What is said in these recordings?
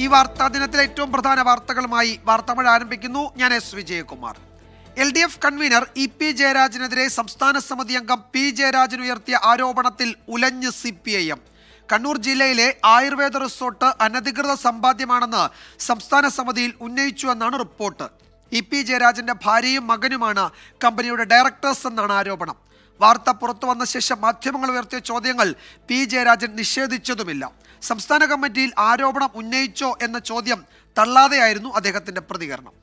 ഈ വാർത്താ ദിനത്തിലെ ഏറ്റവും പ്രധാന വാർത്തകളുമായി വാർത്താമഴ ആരംഭിക്കുന്നു. ഞാൻ S Vijayakumar. L D F convener E P ജയരാജനെതിരെ സംസ്ഥാന സമിതി അംഗം പി ജയരാജൻ ഉയർത്തിയ ആരോപണത്തിൽ ഉലഞ്ഞ് C P I M Kannur ജില്ലയിലെ ആയുർവേദ റിസോർട്ട് അനധികൃത സമ്പാദ്യമാണെന്ന് സംസ്ഥാന സമിതിയിൽ ഉന്നയിച്ചുവെന്നാണ് റിപ്പോർട്ട്. ഇ പി ജയരാജന്റെ ഭാര്യയും മകനുമാണ് കമ്പനിയുടെ ഡയറക്ടേഴ്സ് എന്നാണ് ആരോപണം. വാർത്ത പുറത്തു വന്ന ശേഷം മാധ്യമങ്ങൾ ഉയർത്തിയ ചോദ്യങ്ങൾ പി ജയരാജൻ നിഷേധിച്ചതുമില്ല. സംസ്ഥാന കമ്മിറ്റിയിൽ ആരോപണം ഉന്നയിച്ചോ എന്ന ചോദ്യം തള്ളാതെയായിരുന്നു അദ്ദേഹത്തിന്റെ പ്രതികരണം.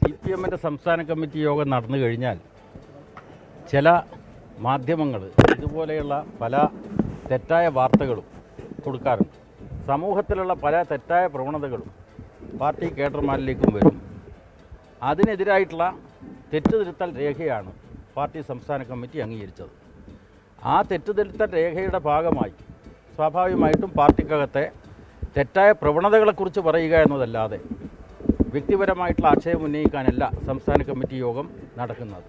സി പി എമ്മിന്റെ സംസ്ഥാന കമ്മിറ്റി യോഗം നടന്നു കഴിഞ്ഞാൽ ചില മാധ്യമങ്ങൾ ഇതുപോലെയുള്ള പല തെറ്റായ വാർത്തകളും കൊടുക്കാറുണ്ട്. സമൂഹത്തിലുള്ള പല തെറ്റായ പ്രവണതകളും പാർട്ടി കേഡർമാരിലേക്കും വരും. അതിനെതിരായിട്ടുള്ള തെറ്റുതിരുത്തൽ രേഖയാണ് പാർട്ടി സംസ്ഥാന കമ്മിറ്റി അംഗീകരിച്ചത്. ആ തെറ്റുതിരുത്തൽ രേഖയുടെ ഭാഗമായി സ്വാഭാവികമായിട്ടും പാർട്ടിക്കകത്തെ തെറ്റായ പ്രവണതകളെക്കുറിച്ച് പറയുക എന്നതല്ലാതെ വ്യക്തിപരമായിട്ടുള്ള ആശയം ഉന്നയിക്കാനല്ല സംസ്ഥാന കമ്മിറ്റി യോഗം നടക്കുന്നത്.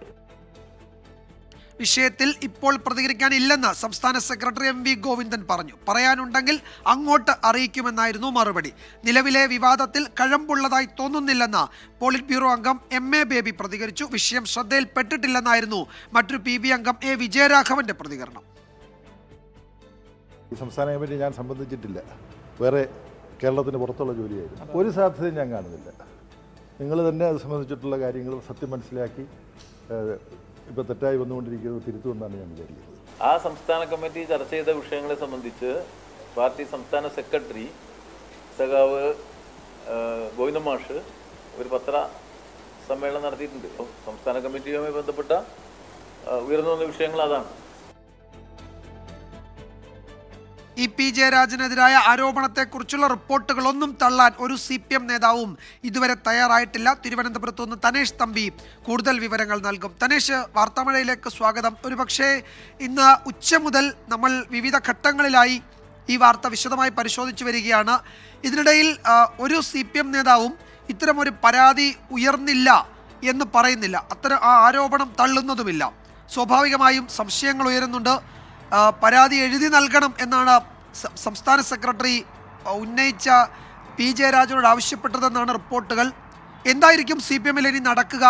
വിഷയത്തിൽ ഇപ്പോൾ പ്രതികരിക്കാനില്ലെന്ന് സംസ്ഥാന സെക്രട്ടറി എം വി ഗോവിന്ദൻ പറഞ്ഞു. പറയാനുണ്ടെങ്കിൽ അങ്ങോട്ട് അറിയിക്കുമെന്നായിരുന്നു മറുപടി. നിലവിലെ വിവാദത്തിൽ കഴമ്പുള്ളതായി തോന്നുന്നില്ലെന്ന് പോളിറ്റ് ബ്യൂറോ അംഗം എം എ ബേബി പ്രതികരിച്ചു. വിഷയം ശ്രദ്ധയിൽപ്പെട്ടിട്ടില്ലെന്നായിരുന്നു മറ്റൊരു പി അംഗം എ വിജയരാഘവന്റെ പ്രതികരണം. ഈ സംസ്ഥാന കമ്മിറ്റി ഞാൻ സംബന്ധിച്ചിട്ടില്ല. വേറെ കേരളത്തിന് പുറത്തുള്ള ജോലിയായിരുന്നു. ഒരു സാധ്യതയും ഞാൻ കാണുന്നില്ല. നിങ്ങൾ തന്നെ അത് സംബന്ധിച്ചിട്ടുള്ള കാര്യങ്ങൾ സത്യം മനസ്സിലാക്കി ഇപ്പോൾ തെറ്റായി വന്നുകൊണ്ടിരിക്കുന്നത് തിരുത്തുമെന്നാണ് ഞാൻ വിചാരിക്കുന്നത്. ആ സംസ്ഥാന കമ്മിറ്റി ചർച്ച ചെയ്ത വിഷയങ്ങളെ സംബന്ധിച്ച് പാർട്ടി സംസ്ഥാന സെക്രട്ടറി സഖാവ് ഗോവിന്ദമാഷ് ഒരു പത്ര സമ്മേളനം നടത്തിയിട്ടുണ്ട്. സംസ്ഥാന കമ്മിറ്റിയുമായി ബന്ധപ്പെട്ട ഉയർന്നു വന്ന വിഷയങ്ങൾ അതാണ്. ഇ പി ജയരാജനെതിരായ ആരോപണത്തെക്കുറിച്ചുള്ള റിപ്പോർട്ടുകളൊന്നും തള്ളാൻ ഒരു സി പി എം നേതാവും ഇതുവരെ തയ്യാറായിട്ടില്ല. തിരുവനന്തപുരത്തു നിന്ന് തനേഷ് തമ്പി കൂടുതൽ വിവരങ്ങൾ നൽകും. തനേഷ് വാർത്താമഴയിലേക്ക് സ്വാഗതം. ഒരുപക്ഷെ ഇന്ന് ഉച്ച മുതൽ നമ്മൾ വിവിധ ഘട്ടങ്ങളിലായി ഈ വാർത്ത വിശദമായി പരിശോധിച്ചു വരികയാണ്. ഇതിനിടയിൽ ഒരു സി പി എം നേതാവും ഇത്തരമൊരു പരാതി ഉയർന്നില്ല എന്ന് പറയുന്നില്ല. അത്തരം ആ ആരോപണം തള്ളുന്നതുമില്ല. സ്വാഭാവികമായും സംശയങ്ങൾ ഉയരുന്നുണ്ട്. പരാതി എഴുതി നൽകണം എന്നാണ് സംസ്ഥാന സെക്രട്ടറി ഉന്നയിച്ച പി ജയരാജനോട് ആവശ്യപ്പെട്ടതെന്നാണ് റിപ്പോർട്ടുകൾ. എന്തായിരിക്കും സി പി എമ്മിൽ ഇനി നടക്കുക?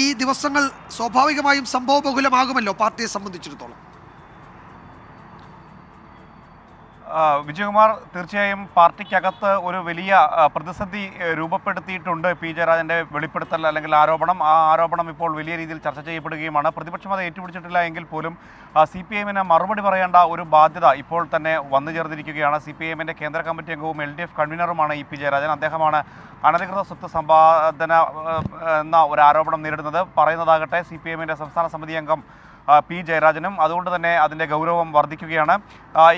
ഈ ദിവസങ്ങൾ സ്വാഭാവികമായും സംഭവബഹുലമാകുമല്ലോ പാർട്ടിയെ സംബന്ധിച്ചിടത്തോളം. വിജയകുമാർ തീർച്ചയായും പാർട്ടിക്കകത്ത് ഒരു വലിയ പ്രതിസന്ധി രൂപപ്പെടുത്തിയിട്ടുണ്ട് പി ജയരാജന്റെ വെളിപ്പെടുത്തൽ അല്ലെങ്കിൽ ആരോപണം. ആ ആരോപണം ഇപ്പോൾ വലിയ രീതിയിൽ ചർച്ച ചെയ്യപ്പെടുകയുമാണ്. പ്രതിപക്ഷം അത് ഏറ്റുപിടിച്ചിട്ടില്ല എങ്കിൽ പോലും സി പി എമ്മിന് മറുപടി പറയേണ്ട ഒരു ബാധ്യത ഇപ്പോൾ തന്നെ വന്നു ചേർന്നിരിക്കുകയാണ്. സി പി എമ്മിന്റെ കേന്ദ്ര കമ്മിറ്റി അംഗവും എൽ ഡി എഫ് കൺവീനറുമാണ് ഇ പി ജയരാജൻ. അദ്ദേഹമാണ് അനധികൃത സ്വത്ത് സമ്പാദന എന്ന ഒരു ആരോപണം നേരിടുന്നത്. പറയുന്നതാകട്ടെ സി പി എമ്മിന്റെ സംസ്ഥാന സമിതി അംഗം പി ജയരാജനും അതുകൊണ്ട് തന്നെ അതിന്റെ ഗൗരവം വർദ്ധിക്കുകയാണ്.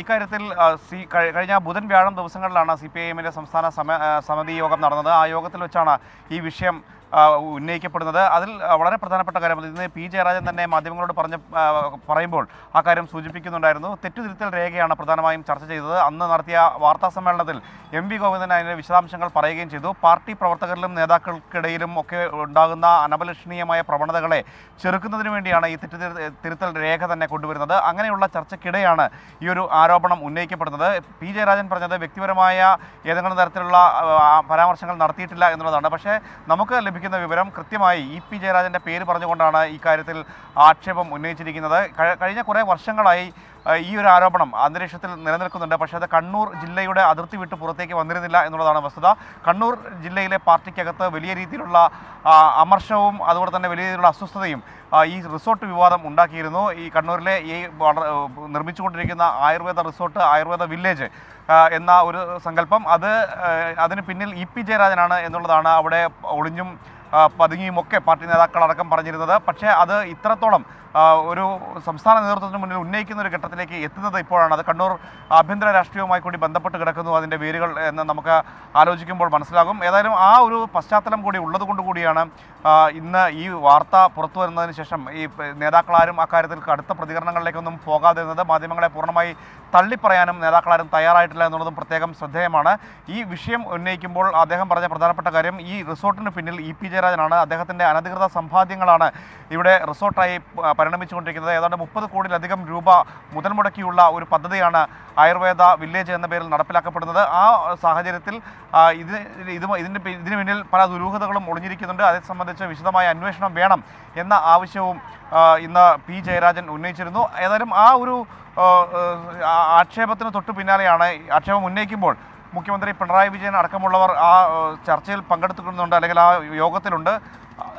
ഇക്കാര്യത്തിൽ സി കഴിഞ്ഞ ബുധൻ വ്യാഴം ദിവസങ്ങളിലാണ് സി പി ഐ എമ്മിന്റെ സംസ്ഥാന സമ സമിതി യോഗം നടന്നത്. ആ യോഗത്തിൽ വെച്ചാണ് ഈ വിഷയം ഉന്നയിക്കപ്പെടുന്നത്. അതിൽ വളരെ പ്രധാനപ്പെട്ട കാര്യം അത് ഇന്ന് പി. ജയരാജൻ തന്നെ മാധ്യമങ്ങളോട് പറഞ്ഞ പറയുമ്പോൾ ആ കാര്യം സൂചിപ്പിക്കുന്നുണ്ടായിരുന്നു. തെറ്റുതിരുത്തൽ രേഖയാണ് പ്രധാനമായും ചർച്ച ചെയ്തത്. അന്ന് നടത്തിയ വാർത്താ സമ്മേളനത്തിൽ എം വി ഗോവിന്ദൻ അതിന്റെ വിശദാംശങ്ങൾ പറയുകയും ചെയ്തു. പാർട്ടി പ്രവർത്തകരിലും നേതാക്കൾക്കിടയിലും ഒക്കെ ഉണ്ടാകുന്ന അനപലക്ഷണീയമായ പ്രവണതകളെ ചെറുക്കുന്നതിന് വേണ്ടിയാണ് ഈ തെറ്റു തിരുത്തൽ രേഖ തന്നെ കൊണ്ടുവരുന്നത്. അങ്ങനെയുള്ള ചർച്ചയ്ക്കിടെയാണ് ഈ ഒരു ആരോപണം ഉന്നയിക്കപ്പെടുന്നത്. പി. ജയരാജൻ പറഞ്ഞത് വ്യക്തിപരമായ ഏതെങ്കിലും തരത്തിലുള്ള പരാമർശങ്ങൾ നടത്തിയിട്ടില്ല എന്നുള്ളതാണ്. പക്ഷേ നമുക്ക് ലഭിക്കുന്ന വിവരം കൃത്യമായി ഇ പി ജയരാജന്റെ പേര് പറഞ്ഞുകൊണ്ടാണ് ഇക്കാര്യത്തിൽ കാര്യത്തിൽ ആക്ഷേപം ഉന്നയിച്ചിരിക്കുന്നത്. കഴിഞ്ഞ കുറേ വർഷങ്ങളായി ഈ ഒരു ആരോപണം അന്തരീക്ഷത്തിൽ നിലനിൽക്കുന്നുണ്ട്. പക്ഷേ അത് കണ്ണൂർ ജില്ലയുടെ അതിർത്തി വിട്ട് പുറത്തേക്ക് വന്നിരുന്നില്ല എന്നുള്ളതാണ് വസ്തുത. കണ്ണൂർ ജില്ലയിലെ പാർട്ടിക്കകത്ത് വലിയ രീതിയിലുള്ള അമർഷവും അതുപോലെ തന്നെ വലിയ രീതിയിലുള്ള അസ്വസ്ഥതയും ഈ റിസോർട്ട് വിവാദം ഉണ്ടാക്കിയിരുന്നു. ഈ കണ്ണൂരിലെ ഈ നിർമ്മിച്ചുകൊണ്ടിരിക്കുന്ന ആയുർവേദ റിസോർട്ട് ആയുർവേദ വില്ലേജ് എന്ന ഒരു സങ്കല്പം. അത് അതിന് പിന്നിൽ ഇ പി ജയരാജനാണ് എന്നുള്ളതാണ് അവിടെ ഒളിഞ്ഞും പതുങ്ങിയുമൊക്കെ പാർട്ടി നേതാക്കൾ അടക്കം പറഞ്ഞിരുന്നത്. പക്ഷേ അത് ഇത്രത്തോളം ഒരു സംസ്ഥാന നേതൃത്വത്തിന് മുന്നിൽ ഉന്നയിക്കുന്ന ഒരു ഘട്ടത്തിലേക്ക് എത്തുന്നത് ഇപ്പോഴാണ്. അത് കണ്ണൂർ ആഭ്യന്തര രാഷ്ട്രീയവുമായി കൂടി ബന്ധപ്പെട്ട് കിടക്കുന്നു അതിന്റെ വേരുകൾ എന്ന് നമുക്ക് ആലോചിക്കുമ്പോൾ മനസ്സിലാകും. ഏതായാലും ആ ഒരു പശ്ചാത്തലം കൂടി ഉള്ളത് കൊണ്ട് കൂടിയാണ് ഇന്ന് ഈ വാർത്ത പുറത്തു വരുന്നതിന് ശേഷം ഈ നേതാക്കളാരും അക്കാര്യത്തിൽ അടുത്ത പ്രതികരണങ്ങളിലേക്കൊന്നും പോകാതെ ഇരുന്നത് മാധ്യമങ്ങളെ പൂർണമായി തള്ളിപ്പറയാനും നേതാക്കളാരും തയ്യാറായിട്ടില്ല എന്നുള്ളതും പ്രത്യേകം ശ്രദ്ധേയമാണ്. ഈ വിഷയം ഉന്നയിക്കുമ്പോൾ അദ്ദേഹം പറഞ്ഞ പ്രധാനപ്പെട്ട കാര്യം ഈ റിസോർട്ടിന് പിന്നിൽ ഇ പി ജയരാജനാണ് അദ്ദേഹത്തിന്റെ അനധികൃത സമ്പാദ്യങ്ങളാണ് ഇവിടെ റിസോർട്ടായി പരിണമിച്ചുകൊണ്ടിരിക്കുന്നത്. ഏതാണ്ട് മുപ്പത് കോടിയിലധികം രൂപ മുതൽ മുടക്കിയുള്ള ഒരു പദ്ധതിയാണ് ആയുർവേദ വില്ലേജ് എന്ന പേരിൽ നടപ്പിലാക്കപ്പെടുന്നത്. ആ സാഹചര്യത്തിൽ ഇത് ഇത് ഇതിന്റെ ഇതിന് പിന്നിൽ പല ദുരൂഹതകളും ഒളിഞ്ഞിരിക്കുന്നുണ്ട്. അതേ സംബന്ധിച്ച് വിശദമായ അന്വേഷണം വേണം എന്ന ആവശ്യവും ഇന്ന് പി ജയരാജൻ ഉന്നയിച്ചിരുന്നു. ഏതായാലും ആ ഒരു ആക്ഷേപത്തിന് തൊട്ടു പിന്നാലെയാണ് ആക്ഷേപം ഉന്നയിക്കുമ്പോൾ മുഖ്യമന്ത്രി പിണറായി വിജയൻ അടക്കമുള്ളവർ ആ ചർച്ചയിൽ പങ്കെടുക്കുന്നുണ്ട് അല്ലെങ്കിൽ ആ യോഗത്തിലുണ്ട്.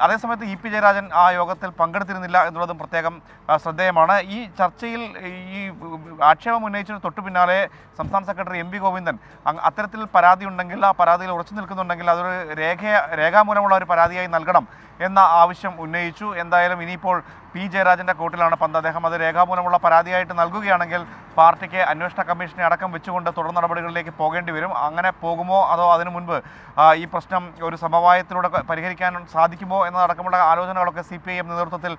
അതേസമയത്ത് ഇ പി ജയരാജൻ ആ യോഗത്തിൽ പങ്കെടുത്തിരുന്നില്ല എന്നുള്ളതും പ്രത്യേകം ശ്രദ്ധേയമാണ്. ഈ ചർച്ചയിൽ ഈ ആക്ഷേപം ഉന്നയിച്ചതിന് തൊട്ടു പിന്നാലെ സംസ്ഥാന സെക്രട്ടറി എം പി ഗോവിന്ദൻ അത്തരത്തിൽ പരാതി ഉണ്ടെങ്കിൽ ആ പരാതിയിൽ ഉറച്ചു നിൽക്കുന്നുണ്ടെങ്കിൽ അതൊരു രേഖ രേഖാമൂലമുള്ള ഒരു പരാതിയായി നൽകണം എന്ന ആവശ്യം ഉന്നയിച്ചു. എന്തായാലും ഇനിയിപ്പോൾ പി ജയരാജന്റെ കോട്ടിലാണ് പന്ത്. അദ്ദേഹം അത് രേഖാമൂലമുള്ള പരാതിയായിട്ട് നൽകുകയാണെങ്കിൽ പാർട്ടിക്ക് അന്വേഷണ കമ്മീഷനെ അടക്കം വെച്ചുകൊണ്ട് തുടർ നടപടികളിലേക്ക് പോകേണ്ടി വരും. അങ്ങനെ പോകുമോ അതോ അതിനു മുൻപ് ഈ പ്രശ്നം ഒരു സമവായത്തിലൂടെ പരിഹരിക്കാൻ സാധിക്കുമോ എന്നതടക്കമുള്ള ആലോചനകളൊക്കെ സി പി ഐ എം നേതൃത്വത്തിൽ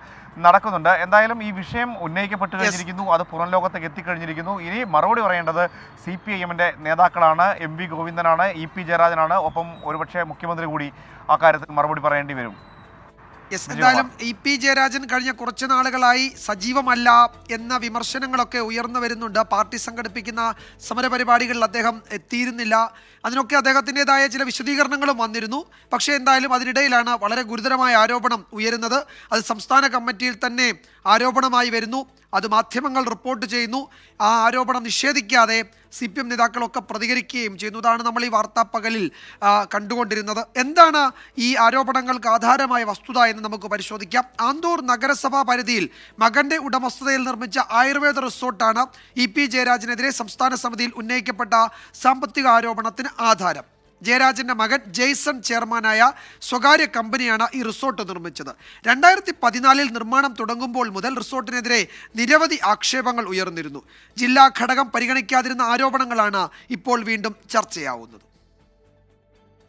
നടക്കുന്നുണ്ട്. എന്തായാലും ഈ വിഷയം ഉന്നയിക്കപ്പെട്ട് കഴിഞ്ഞിരിക്കുന്നു. അത് പുറം ലോകത്തേക്ക് എത്തിക്കഴിഞ്ഞിരിക്കുന്നു. ഇനി മറുപടി പറയേണ്ടത് സി പി ഐ എമ്മിന്റെ നേതാക്കളാണ്. എം വി ഗോവിന്ദനാണ് ഇ പി ജയരാജനാണ്. ഒപ്പം ഒരുപക്ഷെ മുഖ്യമന്ത്രി കൂടി ആ കാര്യത്തിൽ മറുപടി പറയേണ്ടി വരും. യെസ് എന്തായാലും ഇ പി ജയരാജൻ കഴിഞ്ഞ കുറച്ച് നാളുകളായി സജീവമല്ല എന്ന വിമർശനങ്ങളൊക്കെ ഉയർന്നു വരുന്നുണ്ട്. പാർട്ടി സംഘടിപ്പിക്കുന്ന സമരപരിപാടികളിൽ അദ്ദേഹം എത്തിയിരുന്നില്ല. അതിനൊക്കെ അദ്ദേഹത്തിന്റെതായ ചില വിശദീകരണങ്ങളും വന്നിരുന്നു. പക്ഷേ എന്തായാലും അതിനിടയിലാണ് വളരെ ഗുരുതരമായ ആരോപണം ഉയരുന്നത്. അത് സംസ്ഥാന കമ്മിറ്റിയിൽ തന്നെ ആരോപണമായി വരുന്നു. അത് മാധ്യമങ്ങൾ റിപ്പോർട്ട് ചെയ്യുന്നു. ആ ആരോപണം നിഷേധിക്കാതെ സി പി എം നേതാക്കളൊക്കെ പ്രതികരിക്കുകയും ചെയ്യുന്നതാണ് നമ്മൾ ഈ വാർത്താ പകലിൽ കണ്ടുകൊണ്ടിരുന്നത്. എന്താണ് ഈ ആരോപണങ്ങൾക്ക് ആധാരമായ വസ്തുത എന്ന് നമുക്ക് പരിശോധിക്കാം. ആന്തൂർ നഗരസഭാ പരിധിയിൽ മകന്റെ ഉടമസ്ഥതയിൽ നിർമ്മിച്ച ആയുർവേദ റിസോർട്ടാണ് ഇ പി ജയരാജനെതിരെ സംസ്ഥാന സമിതിയിൽ ഉന്നയിക്കപ്പെട്ട സാമ്പത്തിക ആരോപണത്തിന് ആധാരം. ജയരാജന്റെ മകൻ ജെയ്സൺ ചെയർമാനായ സ്വകാര്യ കമ്പനിയാണ് ഈ റിസോർട്ട് നിർമ്മിച്ചത്. രണ്ടായിരത്തി പതിനാലിൽ നിർമ്മാണം തുടങ്ങുമ്പോൾ മുതൽ റിസോർട്ടിനെതിരെ നിരവധി ആക്ഷേപങ്ങൾ ഉയർന്നിരുന്നു. ജില്ലാ ഘടകം പരിഗണിക്കാതിരുന്ന ആരോപണങ്ങളാണ് ഇപ്പോൾ വീണ്ടും ചർച്ചയാവുന്നത്.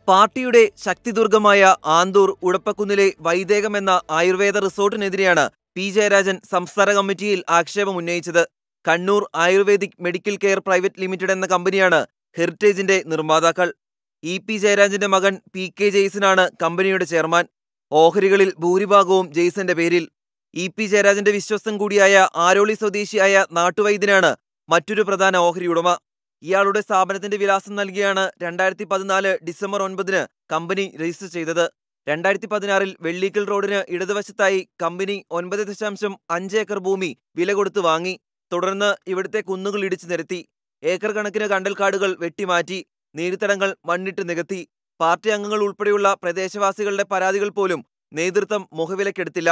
പാർട്ടിയുടെ ശക്തിദുർഗമായ ആന്തൂർ ഉടപ്പക്കുന്നിലെ വൈദേകം എന്ന ആയുർവേദ റിസോർട്ടിനെതിരെയാണ് പി ജയരാജൻ സംസ്ഥാന കമ്മിറ്റിയിൽ ആക്ഷേപം ഉന്നയിച്ചത്. Kannur ayurvedic medical care private limited എന്ന കമ്പനിയാണ് ഹെറിറ്റേജിന്റെ നിർമ്മാതാക്കൾ. ഇ പി ജയരാജന്റെ മകൻ പി കെ ജെയ്സനാണ് കമ്പനിയുടെ ചെയർമാൻ. ഓഹരികളിൽ ഭൂരിഭാഗവും ജെയ്സന്റെ പേരിൽ. ഇ പി ജയരാജന്റെ വിശ്വസ്തൻ കൂടിയായ ആരോളി സ്വദേശിയായ നാട്ടുവൈദ്യനാണ് മറ്റൊരു പ്രധാന ഓഹരി ഉടമ. ഇയാളുടെ സ്ഥാപനത്തിന്റെ വിലാസം നൽകിയാണ് രണ്ടായിരത്തി പതിനാല് ഡിസംബർ ഒൻപതിന് കമ്പനി രജിസ്റ്റർ ചെയ്തത്. രണ്ടായിരത്തി പതിനാറിൽ വെള്ളിക്കൽ റോഡിന് ഇടതുവശത്തായി കമ്പനി ഒൻപത് ദശാംശം അഞ്ച് ഏക്കർ ഭൂമി വില കൊടുത്ത് വാങ്ങി. തുടർന്ന് ഇവിടുത്തെ കുന്നുകൾ ഇടിച്ചു നിരത്തി. ഏക്കർ കണക്കിന് കണ്ടൽക്കാടുകൾ വെട്ടിമാറ്റി. നീരിത്തടങ്ങൾ മണ്ണിട്ട് നികത്തി. പാർട്ടി അംഗങ്ങൾ ഉൾപ്പെടെയുള്ള പ്രദേശവാസികളുടെ പരാതികൾ പോലും നേതൃത്വം മുഖവിലക്കെടുത്തില്ല.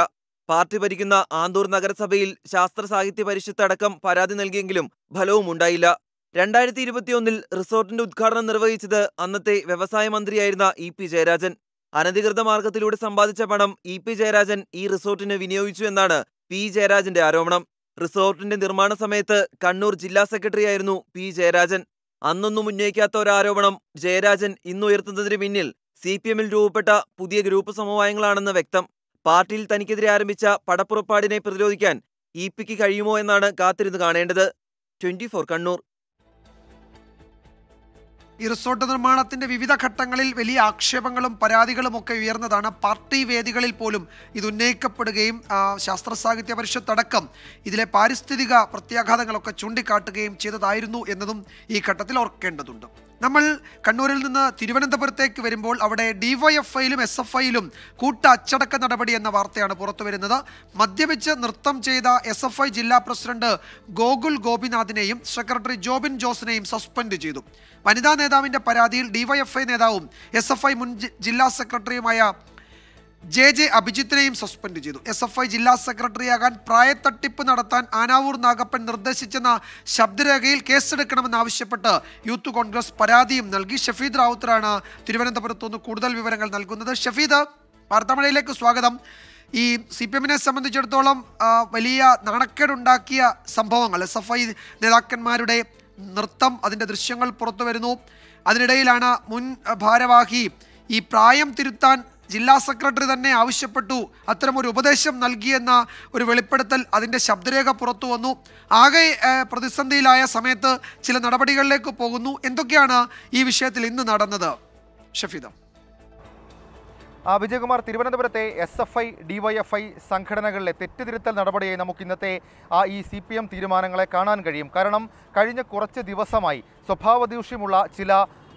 പാർട്ടി ഭരിക്കുന്ന ആന്തൂർ നഗരസഭയിൽ ശാസ്ത്ര സാഹിത്യ പരിഷത്ത് അടക്കം പരാതി നൽകിയെങ്കിലും ഫലവും ഉണ്ടായില്ല. രണ്ടായിരത്തി ഇരുപത്തിയൊന്നിൽ റിസോർട്ടിന്റെ ഉദ്ഘാടനം നിർവഹിച്ചത് അന്നത്തെ വ്യവസായ മന്ത്രിയായിരുന്ന ഇ പി ജയരാജൻ. അനധികൃത മാർഗത്തിലൂടെ സമ്പാദിച്ച പണം ഇ പി ജയരാജൻ ഈ റിസോർട്ടിന് വിനിയോഗിച്ചു എന്നാണ് പി ജയരാജന്റെ ആരോപണം. റിസോർട്ടിന്റെ നിർമ്മാണ സമയത്ത് കണ്ണൂർ ജില്ലാ സെക്രട്ടറിയായിരുന്നു പി ജയരാജൻ. അന്നൊന്നും ഉന്നയിക്കാത്ത ഒരാരോപണം ജയരാജൻ ഇന്നുയർത്തുന്നതിന് പിന്നിൽ സി പി എമ്മിൽ രൂപപ്പെട്ട പുതിയ ഗ്രൂപ്പ് സമവായങ്ങളാണെന്ന് വ്യക്തം. പാർട്ടിയിൽ തനിക്കെതിരെ ആരംഭിച്ച പടപ്പുറപ്പാടിനെ പ്രതിരോധിക്കാൻ ഇ പിക്ക് കഴിയുമോ എന്നാണ് കാത്തിരുന്ന് കാണേണ്ടത്. ട്വന്റി കണ്ണൂർ. ഈ റിസോർട്ട് നിർമ്മാണത്തിന്റെ വിവിധ ഘട്ടങ്ങളിൽ വലിയ ആക്ഷേപങ്ങളും പരാതികളും ഒക്കെ ഉയർന്നതാണ്. പാർട്ടി വേദികളിൽ പോലും ഇത് ഉന്നയിക്കപ്പെടുകയും ശാസ്ത്ര സാഹിത്യ പരിഷത്ത് അടക്കം ഇതിലെ പാരിസ്ഥിതിക പ്രത്യാഘാതങ്ങളൊക്കെ ചൂണ്ടിക്കാട്ടുകയും ചെയ്തതായിരുന്നു എന്നതും ഈ ഘട്ടത്തിൽ ഓർക്കേണ്ടതുണ്ട്. നമ്മൾ കണ്ണൂരിൽ നിന്ന് തിരുവനന്തപുരത്തേക്ക് വരുമ്പോൾ അവിടെ ഡിവൈഎഫ്ഐയിലും എസ് എഫ് ഐയിലും കൂട്ട അച്ചടക്ക നടപടി എന്ന വാർത്തയാണ് പുറത്തു വരുന്നത്. മദ്യപിച്ച് നൃത്തം ചെയ്ത എസ് എഫ് ഐ ജില്ലാ പ്രസിഡന്റ് ഗോകുൽ ഗോപിനാഥിനെയും സെക്രട്ടറി ജോബിൻ ജോസിനെയും സസ്പെൻഡ് ചെയ്തു. വനിതാ നേതാവിന്റെ പരാതിയിൽ ഡിവൈഎഫ്ഐ നേതാവും എസ് എഫ് ഐ മുൻ ജില്ലാ സെക്രട്ടറിയുമായ ജെ ജെ അഭിജിത്തിനെയും സസ്പെൻഡ് ചെയ്തു. എസ് എഫ് ഐ ജില്ലാ സെക്രട്ടറിയാകാൻ പ്രായത്തട്ടിപ്പ് നടത്താൻ ആനാവൂർ നാഗപ്പൻ നിർദ്ദേശിച്ചെന്ന ശബ്ദരേഖയിൽ കേസെടുക്കണമെന്നാവശ്യപ്പെട്ട് യൂത്ത് കോൺഗ്രസ് പരാതിയും നൽകി. ഷഫീദ് റാവുത്തറാണ് തിരുവനന്തപുരത്ത് നിന്ന് കൂടുതൽ വിവരങ്ങൾ നൽകുന്നത്. ഷഫീദ് വാർത്താമഴയിലേക്ക് സ്വാഗതം. ഈ സി പി എമ്മിനെ സംബന്ധിച്ചിടത്തോളം വലിയ നാണക്കേടുണ്ടാക്കിയ സംഭവങ്ങൾ എസ് എഫ് ഐ നേതാക്കന്മാരുടെ നൃത്തം അതിന്റെ ദൃശ്യങ്ങൾ പുറത്തു വരുന്നു അതിനിടയിലാണ് മുൻ ഭാരവാഹി ഈ പ്രായം തിരുത്താൻ ജില്ലാ സെക്രട്ടറി തന്നെ ആവശ്യപ്പെട്ടു. അത്തരമൊരു ഉപദേശം നൽകിയെന്ന ഒരു വെളിപ്പെടുത്തൽ അതിന്റെ ശബ്ദരേഖ പുറത്തു വന്നു. ആകെ പ്രതിസന്ധിയിലായ സമയത്ത് ചില നടപടികളിലേക്ക് പോകുന്നു. എന്തൊക്കെയാണ് ഈ വിഷയത്തിൽ ഇന്ന് നടന്നത്? ഷഫീദ. വിജയകുമാർ തിരുവനന്തപുരത്തെ എസ് എഫ് ഐ ഡിവൈഎഫ്ഐ സംഘടനകളിലെ തെറ്റുതിരുത്തൽ നടപടിയായി നമുക്ക് ഇന്നത്തെ ആ ഈ സി പി എം തീരുമാനങ്ങളെ കാണാൻ കഴിയും. കാരണം കഴിഞ്ഞ കുറച്ച് ദിവസമായി സ്വഭാവദൂഷ്യമുള്ള ചില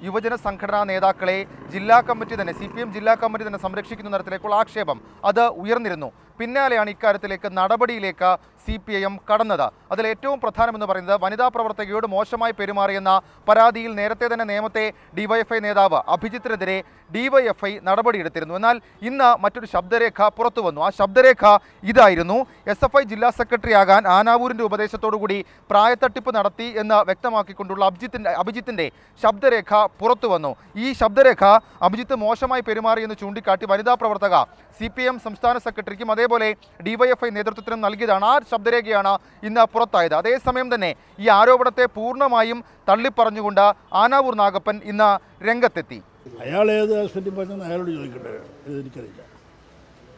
യുവജന സംഘടനാ നേതാക്കളെ ജില്ലാ കമ്മിറ്റി തന്നെ സി ജില്ലാ കമ്മിറ്റി തന്നെ സംരക്ഷിക്കുന്ന തരത്തിലേക്കുള്ള ആക്ഷേപം അത് ഉയർന്നിരുന്നു. പിന്നാലെയാണ് ഇക്കാര്യത്തിലേക്ക് നടപടിയിലേക്ക് സി പി ഐ എം കടന്നത്. അതിൽ ഏറ്റവും പ്രധാനമെന്ന് പറയുന്നത് വനിതാ പ്രവർത്തകയോട് മോശമായി പെരുമാറിയെന്ന പരാതിയിൽ നേരത്തെ തന്നെ നേമത്തെ ഡിവൈഎഫ്ഐ നേതാവ് അഭിജിത്തിനെതിരെ ഡിവൈഎഫ്ഐ നടപടിയെടുത്തിരുന്നു. എന്നാൽ ഇന്ന് മറ്റൊരു ശബ്ദരേഖ പുറത്തു വന്നു. ആ ശബ്ദരേഖ ഇതായിരുന്നു. എസ് എഫ് ഐ ജില്ലാ സെക്രട്ടറി ആകാൻ ആനാവൂരിന്റെ ഉപദേശത്തോടുകൂടി പ്രായത്തട്ടിപ്പ് നടത്തി എന്ന് വ്യക്തമാക്കിക്കൊണ്ടുള്ള അഭിജിത്തിന്റെ അഭിജിത്തിന്റെ ശബ്ദരേഖ പുറത്തു വന്നു. ഈ ശബ്ദരേഖ അഭിജിത്ത് മോശമായി പെരുമാറിയെന്ന് ചൂണ്ടിക്കാട്ടി വനിതാ പ്രവർത്തക സി സംസ്ഥാന സെക്രട്ടറിക്കും അതേപോലെ ഡിവൈഎഫ്ഐ നേതൃത്വത്തിനും നൽകിയതാണ് ആ ശബ്ദരേഖയാണ് ഇന്ന് പുറത്തായത്. അതേസമയം തന്നെ ഈ ആരോപണത്തെ പൂർണമായും തള്ളിപ്പറഞ്ഞുകൊണ്ട് ആനാവൂർ നാഗപ്പൻ ഇന്ന് രംഗത്തെത്തി. അയാൾ ഏത് ഹസ്ബൻഡും പറഞ്ഞെന്ന് അയാളോട് ചോദിക്കട്ടെ ഇത് എനിക്കറിയില്ല.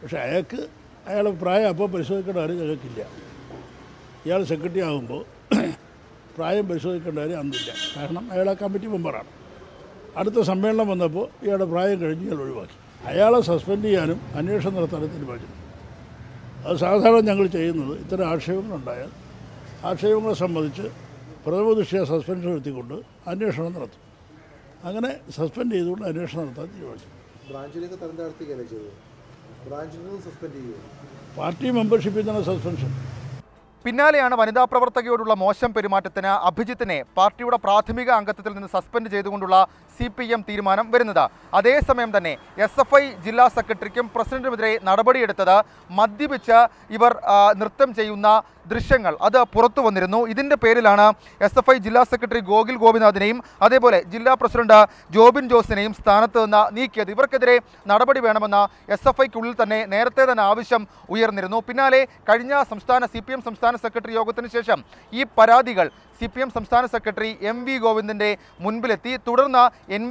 പക്ഷെ അയാൾക്ക് അയാളെ പ്രായം അപ്പോൾ പരിശോധിക്കേണ്ട കാര്യം ഞങ്ങൾക്കില്ല ഇയാൾ സെക്രട്ടറി ആകുമ്പോൾ പ്രായം പരിശോധിക്കേണ്ട കാര്യം അന്നില്ല കാരണം അയാൾ കമ്മിറ്റി മെമ്പറാണ് അടുത്ത സമ്മേളനം വന്നപ്പോൾ ഇയാളുടെ പ്രായം കഴിഞ്ഞ് ഇയാൾ ഒഴിവാക്കി. അയാളെ സസ്പെൻഡ് ചെയ്യാനും അന്വേഷണം നടത്താനും തീരുമാനിച്ചു. സാധാരണ ഞങ്ങൾ ചെയ്യുന്നത് ഇത്തരം ആക്ഷേപങ്ങളുണ്ടായാൽ ആക്ഷേപങ്ങളെ സംബന്ധിച്ച് പ്രഥമദൃഷ്ടിയെ സസ്പെൻഷൻ എടുത്തിക്കൊണ്ട് അന്വേഷണം നടത്തും. അങ്ങനെ സസ്പെൻഡ് ചെയ്തുകൊണ്ട് അന്വേഷണം നടത്താൻ തീരുമാനിച്ചു. ബ്രാഞ്ചിലേക്ക് തരം താഴ്ത്തുകയല്ലേ ചെയ്തത്? ബ്രാഞ്ചിൽ നിന്ന് സസ്പെൻഡ് ചെയ്യുക പാർട്ടി മെമ്പർഷിപ്പിൽ നിന്നാണ് സസ്പെൻഷൻ പിന്നാലെയാണ് വനിതാ പ്രവർത്തകയോടുള്ള മോശം പെരുമാറ്റത്തിന് അഭിജിത്തിനെ പാർട്ടിയുടെ പ്രാഥമിക അംഗത്വത്തിൽ നിന്ന് സസ്പെൻഡ് ചെയ്തുകൊണ്ടുള്ള സി പി എം തീരുമാനം വരുന്നത്. അതേസമയം തന്നെ എസ് എഫ് ഐ ജില്ലാ സെക്രട്ടറിക്കും പ്രസിഡന്റിനുമെതിരെ നടപടിയെടുത്തത് മദ്യപിച്ച് ഇവർ നൃത്തം ചെയ്യുന്ന ദൃശ്യങ്ങൾ അത് പുറത്തു വന്നിരുന്നു. ഇതിന്റെ പേരിലാണ് എസ് എഫ് ഐ ജില്ലാ സെക്രട്ടറി ഗോകുൽ ഗോപിനാഥിനെയും അതേപോലെ ജില്ലാ പ്രസിഡന്റ് ജോബിൻ ജോസിനെയും സ്ഥാനത്ത് നിന്ന് നീക്കിയത്. ഇവർക്കെതിരെ നടപടി വേണമെന്ന എസ് എഫ് ഐക്കുള്ളിൽ തന്നെ നേരത്തെ തന്നെ ആവശ്യം ഉയർന്നിരുന്നു. പിന്നാലെ കഴിഞ്ഞ സംസ്ഥാന സി സംസ്ഥാന സെക്രട്ടറി യോഗത്തിന് ശേഷം ഈ പരാതികൾ സി പി എം സംസ്ഥാന സെക്രട്ടറി എം വി ഗോവിന്ദന്റെ മുൻപിലെത്തി. തുടർന്ന്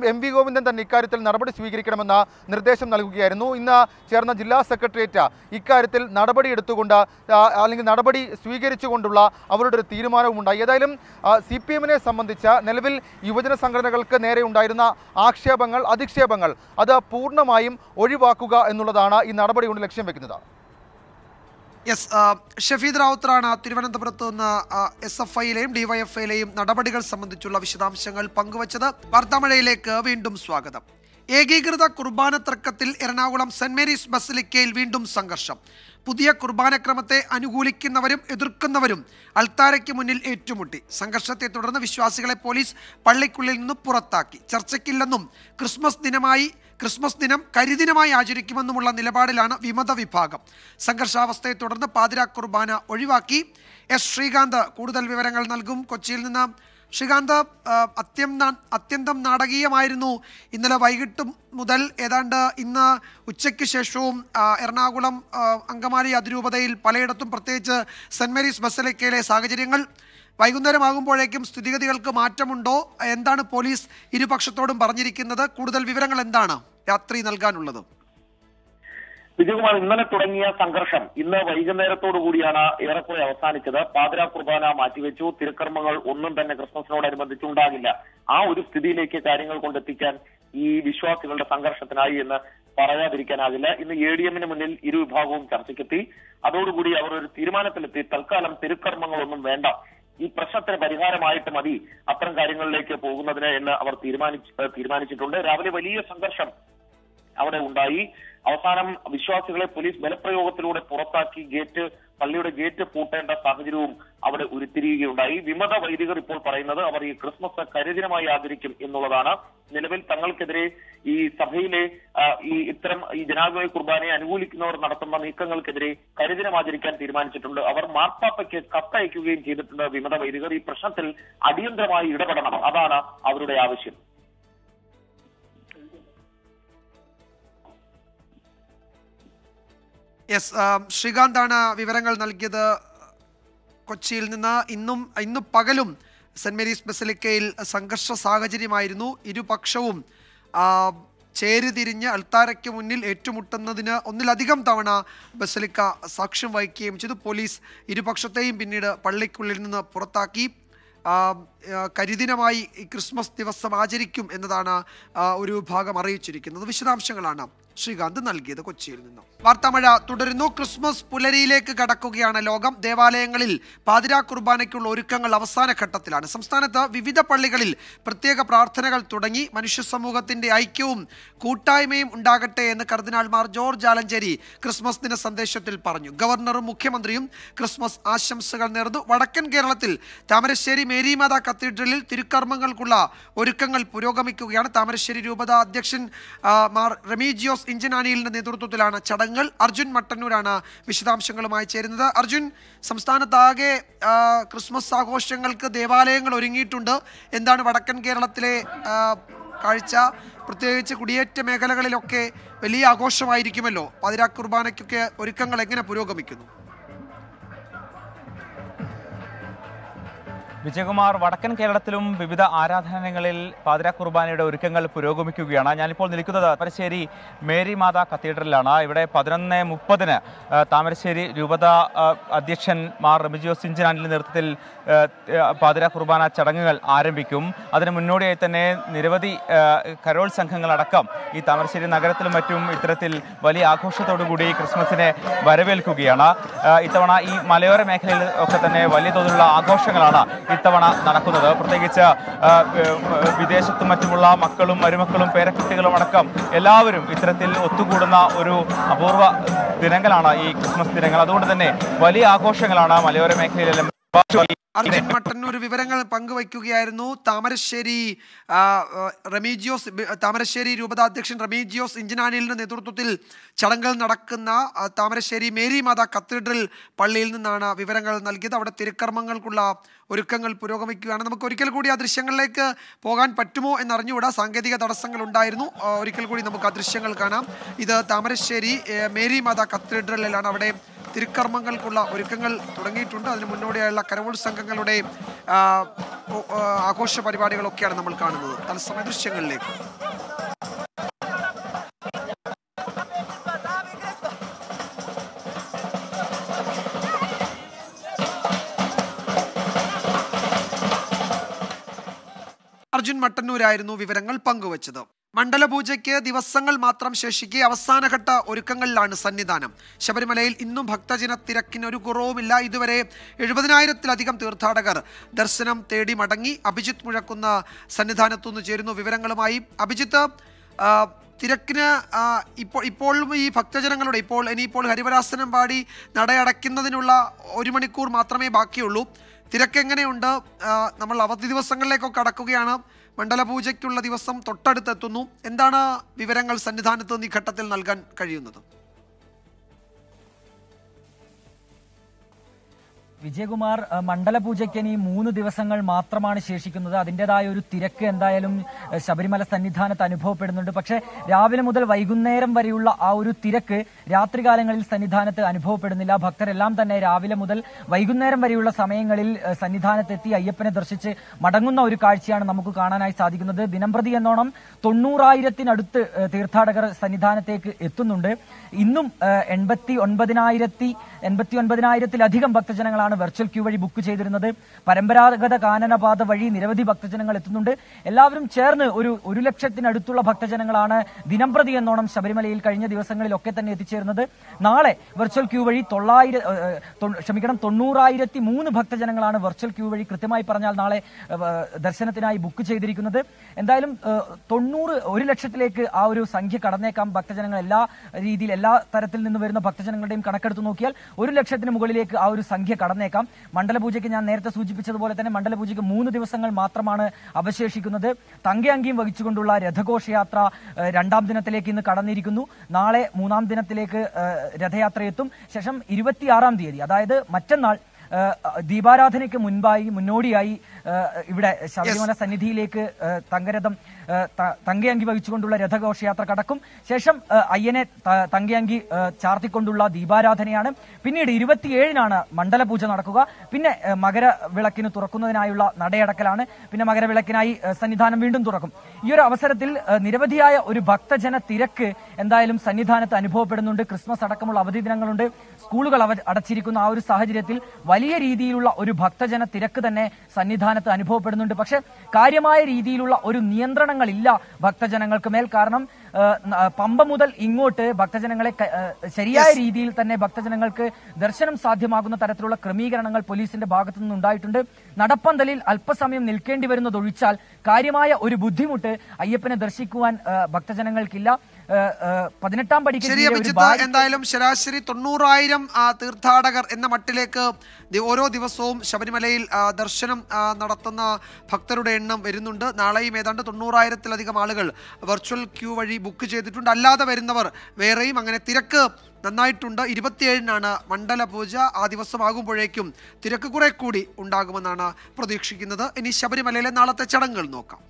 എം വി ഗോവിന്ദൻ തന്നെ ഇക്കാര്യത്തിൽ നടപടി സ്വീകരിക്കണമെന്ന നിർദ്ദേശം നൽകുകയായിരുന്നു. ഇന്ന് ചേർന്ന ജില്ലാ സെക്രട്ടേറിയറ്റ് ഇക്കാര്യത്തിൽ നടപടി എടുത്തുകൊണ്ട് അല്ലെങ്കിൽ നടപടി സ്വീകരിച്ചുകൊണ്ടുള്ള അവരുടെ ഒരു തീരുമാനവും ഉണ്ടായി ഏതായാലും സി പി എമ്മിനെ സംബന്ധിച്ച് നിലവിൽ യുവജന സംഘടനകൾക്ക് നേരെ ഉണ്ടായിരുന്ന ആക്ഷേപങ്ങൾ അധിക്ഷേപങ്ങൾ അത് പൂർണമായും ഒഴിവാക്കുക എന്നുള്ളതാണ് ഈ നടപടി കൊണ്ട് ലക്ഷ്യം വെക്കുന്നത്. യെസ് ആ, ഷഫീദ് റാവുത്തറാണ് തിരുവനന്തപുരത്ത് നിന്ന് എസ് എഫ് ഐയിലെയും ഡിവൈഎഫ്ഐയിലെയും നടപടികൾ സംബന്ധിച്ചുള്ള വിശദാംശങ്ങൾ പങ്കുവച്ചത് വാർത്താമഴയിലേക്ക് വീണ്ടും സ്വാഗതം. ഏകീകൃത കുർബാന തർക്കത്തിൽ എറണാകുളം സെന്റ് മേരീസ് ബസിലിക്കയിൽ വീണ്ടും സംഘർഷം. പുതിയ കുർബാനക്രമത്തെ അനുകൂലിക്കുന്നവരും എതിർക്കുന്നവരും അൾത്താരയ്ക്ക് മുന്നിൽ ഏറ്റുമുട്ടി. സംഘർഷത്തെ തുടർന്ന് വിശ്വാസികളെ പോലീസ് പള്ളിക്കുള്ളിൽ നിന്ന് പുറത്താക്കി. ചർച്ചയ്ക്കില്ലെന്നും ക്രിസ്മസ് ദിനമായി ക്രിസ്മസ് ദിനം കരിദിനമായി ആചരിക്കുമെന്നുമുള്ള നിലപാടിലാണ് വിമത വിഭാഗം. സംഘർഷാവസ്ഥയെ തുടർന്ന് പാതിരാ കുർബാന ഒഴിവാക്കി. എസ് ശ്രീകാന്ത് കൂടുതൽ വിവരങ്ങൾ നൽകും. കൊച്ചിയിൽ നിന്ന് ശ്രീകാന്ത് അത്യന്ത അത്യന്തം നാടകീയമായിരുന്നു. ഇന്നലെ വൈകിട്ട് മുതൽ ഏതാണ്ട് ഇന്ന് ഉച്ചയ്ക്ക് ശേഷവും എറണാകുളം അങ്കമാലി അതിരൂപതയിൽ പലയിടത്തും പ്രത്യേകിച്ച് സെന്റ് മേരീസ് ബസലിക്കയിലെ സാഹചര്യങ്ങൾ. വൈകുന്നേരമാകുമ്പോഴേക്കും സ്ഥിതിഗതികൾക്ക് മാറ്റമുണ്ടോ? എന്താണ് പോലീസ് ഇരുപക്ഷത്തോടും പറഞ്ഞിരിക്കുന്നത്? കൂടുതൽ വിവരങ്ങൾ എന്താണ് രാത്രി നൽകാനുള്ളത്? വിജയകുമാർ ഇന്നലെ തുടങ്ങിയ സംഘർഷം ഇന്ന് വൈകുന്നേരത്തോടു കൂടിയാണ് ഏറെക്കുറെ അവസാനിച്ചത്. പാതിരാ കുർബാന മാറ്റിവെച്ചു. തിരുക്കർമ്മങ്ങൾ ഒന്നും തന്നെ ക്രിസ്മസിനോടനുബന്ധിച്ച് ഉണ്ടാകില്ല ആ ഒരു സ്ഥിതിയിലേക്ക് കാര്യങ്ങൾ കൊണ്ടെത്തിക്കാൻ ഈ വിശ്വാസികളുടെ സംഘർഷത്തിനായി എന്ന് പറയാതിരിക്കാനാകില്ല. ഇന്ന് എ ഡി എമ്മിന് മുന്നിൽ ഇരു വിഭാഗവും ചർച്ചയ്ക്കെത്തി. അതോടുകൂടി അവർ ഒരു തീരുമാനത്തിലെത്തി. തൽക്കാലം തിരുക്കർമ്മങ്ങളൊന്നും വേണ്ട. ഈ പ്രശ്നത്തിന് പരിഹാരമായിട്ട് മതി. അത്തരം കാര്യങ്ങളിലേക്ക് പോകുന്നതിന് എന്ന് അവർ തീരുമാനിച്ചു തീരുമാനിച്ചിട്ടുണ്ട്. രാവിലെ വലിയ സംഘർഷം അവിടെ ഉണ്ടായി. അവസാനം വിശ്വാസികളെ പോലീസ് ബലപ്രയോഗത്തിലൂടെ പുറത്താക്കി ഗേറ്റ് പള്ളിയുടെ ഗേറ്റ് പൂട്ടേണ്ട സാഹചര്യവും അവിടെ ഉരുത്തിരിയുകയുണ്ടായി. വിമത വൈദികർ ഇപ്പോൾ പറയുന്നത് അവർ ഈ ക്രിസ്മസ് കരിദിനമായി ആചരിക്കും എന്നുള്ളതാണ്. നിലവിൽ തങ്ങൾക്കെതിരെ ഈ സഭയിലെ ഈ ഇത്തരം ഈ ജനാധിപത്യ കുർബാനയെ അനുകൂലിക്കുന്നവർ നടത്തുന്ന നീക്കങ്ങൾക്കെതിരെ കരിദിനം ആചരിക്കാൻ തീരുമാനിച്ചിട്ടുണ്ട്. അവർ മാർപ്പാപ്പയ്ക്ക് കത്തയക്കുകയും ചെയ്തിട്ടുണ്ട് വിമത വൈദികർ. ഈ പ്രശ്നത്തിൽ അടിയന്തരമായി ഇടപെടണം. അതാണ് അവരുടെ ആവശ്യം. യെസ് ശ്രീകാന്താണ് വിവരങ്ങൾ നൽകിയത്. കൊച്ചിയിൽ നിന്ന് ഇന്നും ഇന്ന് പകലും സെന്റ് മേരീസ് ബസലിക്കയിൽ സംഘർഷ സാഹചര്യമായിരുന്നു. ഇരുപക്ഷവും ചേരുതിരിഞ്ഞ് അൽത്താരയ്ക്ക് മുന്നിൽ ഏറ്റുമുട്ടുന്നതിന് ഒന്നിലധികം തവണ ബസലിക്ക സാക്ഷ്യം വഹിക്കുകയും ചെയ്തു. പോലീസ് ഇരുപക്ഷത്തെയും പിന്നീട് പള്ളിക്കുള്ളിൽ നിന്ന് പുറത്താക്കി. കരിദിനമായി ക്രിസ്മസ് ദിവസം ആചരിക്കും എന്നതാണ് ഒരു ഭാഗം അറിയിച്ചിരിക്കുന്നത്. വിശദാംശങ്ങളാണ്. ശ്രീകാന്ത് നൽകിയത് കൊച്ചിയിൽ നിന്നും. വാർത്താമഴ തുടരുന്നു. ക്രിസ്മസ് പുലരിയിലേക്ക് കടക്കുകയാണ് ലോകം. ദേവാലയങ്ങളിൽ പാതിരാ കുർബാനയ്ക്കുള്ള ഒരുക്കങ്ങൾ അവസാന ഘട്ടത്തിലാണ്. സംസ്ഥാനത്ത് വിവിധ പള്ളികളിൽ പ്രത്യേക പ്രാർത്ഥനകൾ തുടങ്ങി. മനുഷ്യ സമൂഹത്തിന്റെ ഐക്യവും കൂട്ടായ്മയും ഉണ്ടാകട്ടെ എന്ന് കർദിനാൾമാർ ജോർജ് ആലഞ്ചേരി ക്രിസ്മസ് ദിന സന്ദേശത്തിൽ പറഞ്ഞു. ഗവർണറും മുഖ്യമന്ത്രിയും ക്രിസ്മസ് ആശംസകൾ നേർന്നു. വടക്കൻ കേരളത്തിൽ താമരശ്ശേരി മേരിമാത കത്തീഡ്രലിൽ തിരുക്കർമ്മങ്ങൾക്കുള്ള ഒരുക്കങ്ങൾ പുരോഗമിക്കുകയാണ്. താമരശ്ശേരി രൂപത അധ്യക്ഷൻ മാർ റമീജിയോസ് ഇഞ്ചനാനിയലിന്റെ നേതൃത്വത്തിലാണ് ചടങ്ങുകൾ. അർജുൻ മട്ടന്നൂരാണ് വിശദാംശങ്ങളുമായി ചേരുന്നത്. അർജുൻ സംസ്ഥാനത്താകെ ക്രിസ്മസ് ആഘോഷങ്ങൾക്ക് ദേവാലയങ്ങൾ ഒരുങ്ങിയിട്ടുണ്ട്. എന്താണ് വടക്കൻ കേരളത്തിലെ കാഴ്ച? പ്രത്യേകിച്ച് കുടിയേറ്റ മേഖലകളിലൊക്കെ വലിയ ആഘോഷമായിരിക്കുമല്ലോ. പാതിരാ കുർബാനയ്ക്കൊക്കെ ഒരുക്കങ്ങൾ എങ്ങനെ പുരോഗമിക്കുന്നു? വിജയകുമാർ വടക്കൻ കേരളത്തിലും വിവിധ ആരാധനാലയങ്ങളിൽ പാതിരാ കുർബാനയുടെ ഒരുക്കങ്ങൾ പുരോഗമിക്കുകയാണ്. ഞാനിപ്പോൾ നിൽക്കുന്നത് താമരശ്ശേരി മേരി മാതാ കത്തീഡ്രലിലാണ്. ഇവിടെ പതിനൊന്ന് മുപ്പതിന് താമരശ്ശേരി രൂപത അധ്യക്ഷൻ മാർ റെമിജിയോസ് സിഞ്ചനാനിന്റെ നേതൃത്വത്തിൽ പാതിരാ കുർബാന ചടങ്ങുകൾ ആരംഭിക്കും. അതിന് മുന്നോടിയായി തന്നെ നിരവധി കരോൾ സംഘങ്ങളടക്കം ഈ താമരശ്ശേരി നഗരത്തിലും മറ്റും ഇത്തരത്തിൽ വലിയ ആഘോഷത്തോടു കൂടി ക്രിസ്മസിനെ വരവേൽക്കുകയാണ്. ഇത്തവണ ഈ മലയോര മേഖലയിൽ ഒക്കെ തന്നെ വലിയ തോതിലുള്ള ആഘോഷങ്ങളാണ് ഇത്തവണ നടക്കുന്നത്. പ്രത്യേകിച്ച് വിദേശത്തും മറ്റുമുള്ള മക്കളും മരുമക്കളും പേരക്കുട്ടികളും അടക്കം എല്ലാവരും ഇത്തരത്തിൽ ഒത്തുകൂടുന്ന ഒരു അപൂർവ ദിനങ്ങളാണ് ഈ ക്രിസ്മസ് ദിനങ്ങൾ. അതുകൊണ്ട് തന്നെ വലിയ ആഘോഷങ്ങളാണ് മലയോര മേഖലയിലെല്ലാം. അർജുൻ മട്ടന്നൂർ വിവരങ്ങൾ പങ്കുവയ്ക്കുകയായിരുന്നു. താമരശ്ശേരി റമീജിയോസ് താമരശ്ശേരി രൂപതാധ്യക്ഷൻ റമീജിയോസ് ഇഞ്ചിനാനിലിന്റെ നേതൃത്വത്തിൽ ചടങ്ങുകൾ നടക്കുന്ന താമരശ്ശേരി മേരി മാതാ കത്തീഡ്രൽ പള്ളിയിൽ നിന്നാണ് വിവരങ്ങൾ നൽകിയത്. അവിടെ തിരുക്കർമ്മങ്ങൾക്കുള്ള ഒരുക്കങ്ങൾ പുരോഗമിക്കുകയാണ്. നമുക്ക് ഒരിക്കൽ കൂടി ആ ദൃശ്യങ്ങളിലേക്ക് പോകാൻ പറ്റുമോ എന്നറിഞ്ഞുകൂടാ. സാങ്കേതിക തടസ്സങ്ങൾ ഉണ്ടായിരുന്നു. ഒരിക്കൽ കൂടി നമുക്ക് ആ ദൃശ്യങ്ങൾ കാണാം. ഇത് താമരശ്ശേരി മേരി മാതാ കത്തീഡ്രലിലാണ് അവിടെ തിരുക്കർമ്മങ്ങൾക്കുള്ള ഒരുക്കങ്ങൾ തുടങ്ങിയിട്ടുണ്ട്. അതിന് മുന്നോടിയായുള്ള കരവോൾ സംഘങ്ങളുടെ ആഘോഷ പരിപാടികളൊക്കെയാണ് നമ്മൾ കാണുന്നത്. തത്സമയ ദൃശ്യങ്ങളിലേക്ക്. അർജുൻ മട്ടന്നൂരായിരുന്നു വിവരങ്ങൾ പങ്കുവച്ചത്. മണ്ഡലപൂജയ്ക്ക് ദിവസങ്ങൾ മാത്രം ശേഷിക്കെ അവസാനഘട്ട ഒരുക്കങ്ങളിലാണ് സന്നിധാനം. ശബരിമലയിൽ ഇന്നും ഭക്തജന തിരക്കിന് ഒരു കുറവുമില്ല. ഇതുവരെ എഴുപതിനായിരത്തിലധികം തീർത്ഥാടകർ ദർശനം തേടി മടങ്ങി അഭിജിത്ത് മുഴക്കുന്ന സന്നിധാനത്തുനിന്ന് ചേരുന്നു വിവരങ്ങളുമായി. അഭിജിത്ത് തിരക്കിന് ഇപ്പോൾ ഇപ്പോഴും ഈ ഭക്തജനങ്ങളുടെ ഇപ്പോൾ ഇനിയിപ്പോൾ ഹരിവരാസനം പാടി നടയടയ്ക്കുന്നതിനുള്ള ഒരു മണിക്കൂർ മാത്രമേ ബാക്കിയുള്ളൂ. തിരക്ക് എങ്ങനെയുണ്ട് ആ, നമ്മൾ അവധി ദിവസങ്ങളിലേക്കൊക്കെ കടക്കുകയാണ്. മണ്ഡലപൂജയ്ക്കുള്ള ദിവസം തൊട്ടടുത്തെത്തുന്നു. എന്താണ് വിവരങ്ങൾ സന്നിധാനത്ത് നിന്ന് ഈ ഘട്ടത്തിൽ നൽകാൻ കഴിയുന്നത്? വിജയകുമാർ മണ്ഡലപൂജയ്ക്ക് ഇനി മൂന്ന് ദിവസങ്ങൾ മാത്രമാണ് ശേഷിക്കുന്നത്. അതിന്റെതായ ഒരു തിരക്ക് എന്തായാലും ശബരിമല സന്നിധാനത്ത് അനുഭവപ്പെടുന്നുണ്ട്. പക്ഷേ രാവിലെ മുതൽ വൈകുന്നേരം വരെയുള്ള ആ ഒരു തിരക്ക് രാത്രികാലങ്ങളിൽ സന്നിധാനത്ത് അനുഭവപ്പെടുന്നില്ല. ഭക്തരെല്ലാം തന്നെ രാവിലെ മുതൽ വൈകുന്നേരം വരെയുള്ള സമയങ്ങളിൽ സന്നിധാനത്തെത്തി അയ്യപ്പനെ ദർശിച്ച് മടങ്ങുന്ന ഒരു കാഴ്ചയാണ് നമുക്ക് കാണാനായി സാധിക്കുന്നത്. ദിനംപ്രതി എന്നോണം തൊണ്ണൂറായിരത്തിനടുത്ത് തീർത്ഥാടകർ സന്നിധാനത്തേക്ക് എത്തുന്നുണ്ട്. ഇന്നും എൺപത്തി ഒൻപതിനായിരത്തി എൺപത്തി ഒൻപതിനായിരത്തിലധികം ഭക്തജനങ്ങളാണ് വെർച്വൽ ക്യൂ വഴി ബുക്ക് ചെയ്തിരുന്നത്. പരമ്പരാഗത കാനനപാത വഴി നിരവധി ഭക്തജനങ്ങൾ എത്തുന്നുണ്ട്. എല്ലാവരും ചേർന്ന് ഒരു ഒരു ലക്ഷത്തിനടുത്തുള്ള ഭക്തജനങ്ങളാണ് ദിനംപ്രതി എന്നോണം ശബരിമലയിൽ കഴിഞ്ഞ ദിവസങ്ങളിലൊക്കെ തന്നെ എത്തിച്ചേരുന്നത് നാളെ വെർച്വൽ ക്യൂ വഴി തൊള്ളായിരം ക്ഷമിക്കണം തൊണ്ണൂറായിരത്തി മൂന്ന് ഭക്തജനങ്ങളാണ് വെർച്വൽ ക്യൂ വഴി കൃത്യമായി പറഞ്ഞാൽ നാളെ ദർശനത്തിനായി ബുക്ക് ചെയ്തിരിക്കുന്നത്. എന്തായാലും തൊണ്ണൂറ് ഒരു ലക്ഷത്തിലേക്ക് ആ ഒരു സംഖ്യ കടന്നേക്കാം. ഭക്തജനങ്ങൾ എല്ലാ രീതിയിൽ എല്ലാ തരത്തിൽ നിന്ന് വരുന്ന ഭക്തജനങ്ങളുടെയും കണക്കെടുത്ത് നോക്കിയാൽ ഒരു ലക്ഷത്തിന് മുകളിലേക്ക് ആ ഒരു സംഖ്യ കടന്നേക്കാം. മണ്ഡലപൂജയ്ക്ക് ഞാൻ നേരത്തെ സൂചിപ്പിച്ചതുപോലെ തന്നെ മണ്ഡലപൂജയ്ക്ക് മൂന്ന് ദിവസങ്ങൾ മാത്രമാണ് അവശേഷിക്കുന്നത്. തങ്കയങ്കിയും വഹിച്ചുകൊണ്ടുള്ള രഥഘോഷയാത്ര രണ്ടാം ദിനത്തിലേക്ക് ഇന്ന് കടന്നിരിക്കുന്നു. നാളെ മൂന്നാം ദിനത്തിലേക്ക് രഥയാത്ര എത്തും ശേഷം ഇരുപത്തിയാറാം തീയതി അതായത് മറ്റന്നാൾ ദീപാരാധനയ്ക്ക് മുൻപായി മുന്നോടിയായി ഇവിടെ ശബരിമല സന്നിധിയിലേക്ക് തങ്കരഥം തങ്കയങ്കി വഹിച്ചുകൊണ്ടുള്ള രഥഘോഷയാത്ര കടക്കും. ശേഷം അയ്യനെ തങ്കയങ്കി ചാർത്തിക്കൊണ്ടുള്ള ദീപാരാധനയാണ്. പിന്നീട് ഇരുപത്തിയേഴിനാണ് മണ്ഡലപൂജ നടക്കുക. പിന്നെ മകരവിളക്കിന് തുറക്കുന്നതിനായുള്ള നടയടക്കലാണ്. പിന്നെ മകരവിളക്കിനായി സന്നിധാനം വീണ്ടും തുറക്കും. ഈ ഒരു അവസരത്തിൽ നിരവധിയായ ഒരു ഭക്തജന തിരക്ക് എന്തായാലും സന്നിധാനത്ത് അനുഭവപ്പെടുന്നുണ്ട്. ക്രിസ്മസ് അടക്കമുള്ള അവധി ദിനങ്ങളുണ്ട്. സ്കൂളുകൾ അടച്ചിരിക്കുന്ന ആ ഒരു സാഹചര്യത്തിൽ വലിയ രീതിയിലുള്ള ഒരു ഭക്തജന തിരക്ക് തന്നെ സന്നിധാനത്ത് അനുഭവപ്പെടുന്നുണ്ട്. പക്ഷെ കാര്യമായ രീതിയിലുള്ള ഒരു നിയന്ത്രണങ്ങളില്ല ഭക്തജനങ്ങൾക്ക് മേൽ. കാരണം പമ്പ മുതൽ ഇങ്ങോട്ട് ഭക്തജനങ്ങളെ ശരിയായ രീതിയിൽ തന്നെ ഭക്തജനങ്ങൾക്ക് ദർശനം സാധ്യമാകുന്ന തരത്തിലുള്ള ക്രമീകരണങ്ങൾ പോലീസിന്റെ ഭാഗത്തു നിന്നുണ്ടായിട്ടുണ്ട്. നടപ്പന്തലിൽ അല്പസമയം നിൽക്കേണ്ടി വരുന്നതൊഴിച്ചാൽ കാര്യമായ ഒരു ബുദ്ധിമുട്ട് അയ്യപ്പനെ ദർശിക്കുവാൻ ഭക്തജനങ്ങൾക്കില്ല. പതിനെട്ടാം പടി എന്തായാലും ശരാശരി തൊണ്ണൂറായിരം തീർത്ഥാടകർ എന്ന മട്ടിലേക്ക് ഓരോ ദിവസവും ശബരിമലയിൽ ദർശനം നടത്തുന്ന ഭക്തരുടെ എണ്ണം വരുന്നുണ്ട്. നാളെയും ഏതാണ്ട് തൊണ്ണൂറായിരത്തിലധികം ആളുകൾ വെർച്വൽ ക്യൂ വഴി ബുക്ക് ചെയ്തിട്ടുണ്ട്. അല്ലാതെ വരുന്നവർ വേറെയും അങ്ങനെ തിരക്ക് നന്നായിട്ടുണ്ട്. ഇരുപത്തിയേഴിനാണ് മണ്ഡല പൂജ ആ ദിവസമാകുമ്പോഴേക്കും തിരക്ക് കുറെ കൂടി ഉണ്ടാകുമെന്നാണ് പ്രതീക്ഷിക്കുന്നത്. ഇനി ശബരിമലയിലെ നാളത്തെ ചടങ്ങുകൾ നോക്കാം.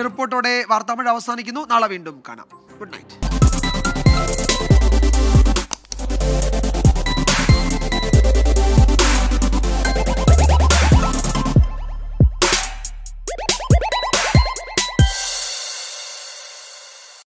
ഈ റിപ്പോർട്ടോടെ വാർത്താമഴ അവസാനിക്കുന്നു. നാളെ വീണ്ടും കാണാം. Good night.